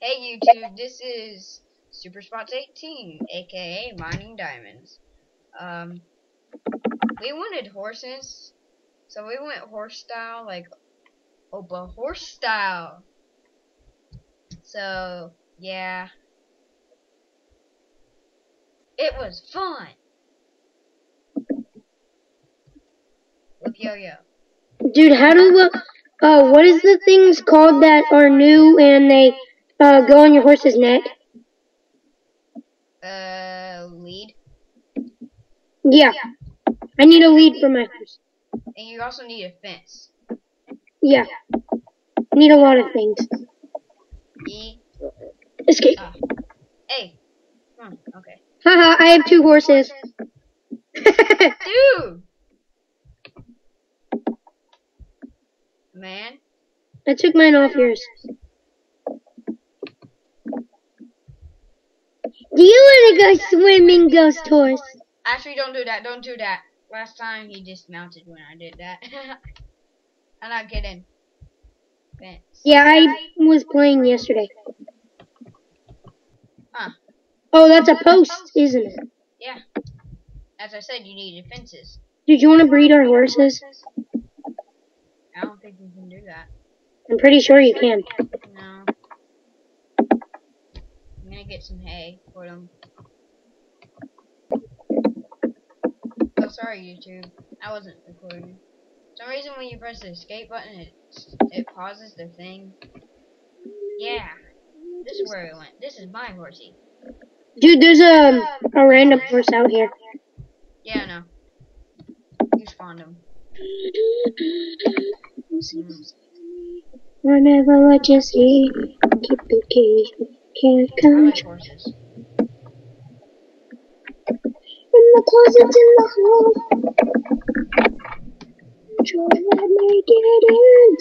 Hey YouTube, this is Super Spots 18, aka Mining Diamonds. Um, we wanted horses, so we went horse style, like Opa horse style. So yeah, it was fun. With Yo-Yo. Dude, how do uh, uh what is the things called that are new and they uh go on your horse's neck? Uh, lead. Yeah. I need a lead for my horse. And you also need a fence. Yeah. I need a lot of things. E. Escape. Ah. Hey. Come on. Okay. Haha, I have two horses. Dude. Man. I took mine off yours. Do you want to go swimming, ghost horse? Actually, don't do that. Don't do that. Last time he dismounted when I did that. I'm not kidding. Fence. Yeah, I was playing yesterday. Huh. Oh, that's a post, isn't it? Yeah. As I said, you needed fences. Did you want to breed our horses? I don't think we can do that. I'm pretty sure you can. No. I'm gonna get some hay for them. Sorry, YouTube. I wasn't recording. For some reason, when you press the escape button, it it pauses the thing. Yeah. This is where it went. This is my horsey. Dude, there's a um, a random horse out here. Yeah, I know. You spawned him. Remember what you see. Keep the key. Can't I come like horses. in the closets in the hall. Try to make it end.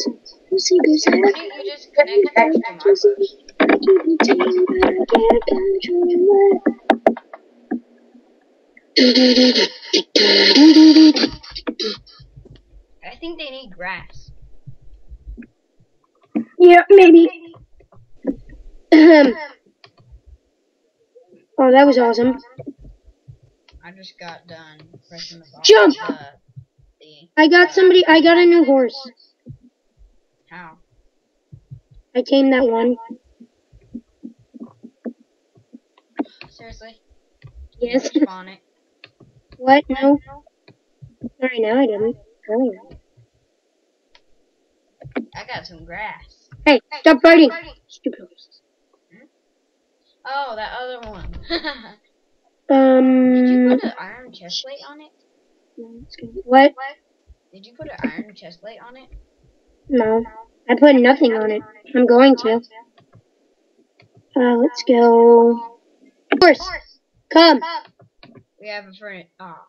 Lucy goes Why out. you just connect it to my Lucy, I keep the team, but I can't control it. I think they need grass. Yeah, maybe. Ahem. oh, that was awesome. I just got done pressing the. Jump! Uh, the, I got uh, somebody, I got a new horse. how? I tamed that one. Seriously? Yes. Spawn it. what? No. Right now, I didn't. Earlier. I got some grass. Hey, stop fighting. Stupid horses. Hmm? Oh, that other one. Did you Um. put an iron chest plate on it? What? Did you put an iron chest plate on it? No. I put nothing on it. I'm going to. Uh, let's go. Horse, come. We have a friend. Ah.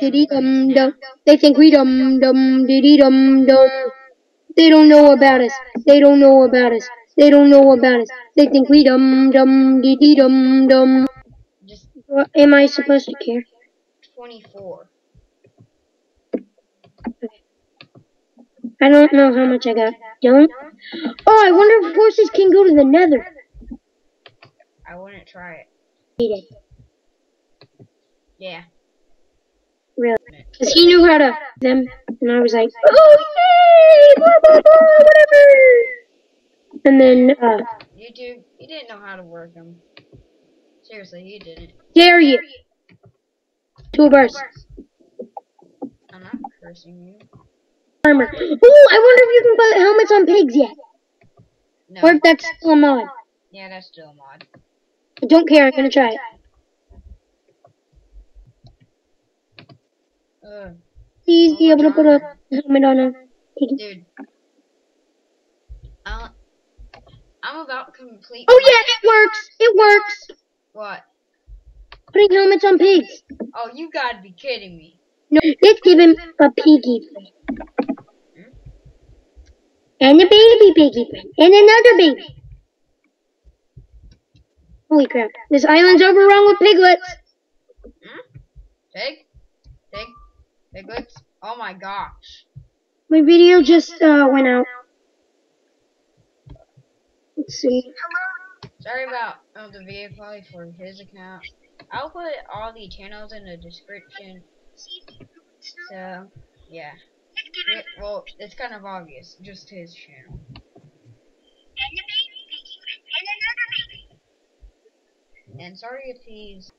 Diddy dum dum. They think we dum dum diddy dum dum. They don't know about us. They don't know about us. They don't know about us. They think we dum dum diddy dum dum. What am I supposed to care? 24. I don't know how much I got. Don't. Oh, I wonder if horses can go to the Nether. I wouldn't try it. Eat it. Yeah. Really? Because he knew how to them, and I was like, oh yay, blah blah blah, whatever. And then, uh, YouTube, he didn't know how to work them. Seriously, he didn't. dare you? Two bursts. I'm not cursing you. Armor. Ooh, I wonder if you can put helmets on pigs yet. No. Or if that's still a mod. Yeah, that's still a mod. I don't care, I'm gonna try it. Please be oh, able to put a helmet on a pig. dude. I'm, I'm about to complete. Oh yeah, it works! It works! What? Putting helmets on pigs. Oh, you gotta be kidding me. No, let's give him a piggy friend. And a baby piggy friend. And another baby. Holy crap. This island's overrun with piglets. Hmm? Pig? Pig? Piglets? Oh my gosh. My video just uh, went out. Let's see. Hello, Sorry about uh, the video quality for his account. I'll put all the channels in the description. So, yeah. It- well, it's kind of obvious. Just his channel. And sorry if he's.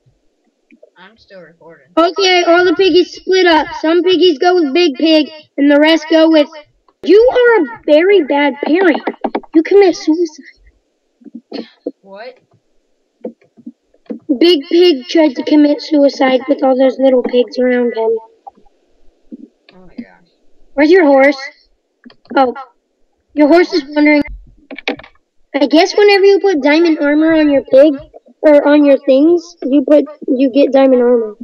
I'm still recording. Okay, all the piggies split up. Some piggies go with Big Pig, and the rest go with. You are a very bad parent. You commit suicide. What? Big Pig tried to commit suicide with all those little pigs around him. Oh my gosh. Where's your horse? Oh, your horse is wandering. I guess whenever you put diamond armor on your pig or on your things, you put you get diamond armor.